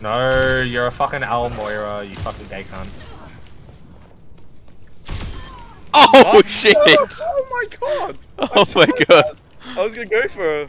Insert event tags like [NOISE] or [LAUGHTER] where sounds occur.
No, you're a fucking Al Moira, you fucking gay cunt. Oh shit! [LAUGHS] Oh my god! [LAUGHS] Oh my god! I was gonna go for her.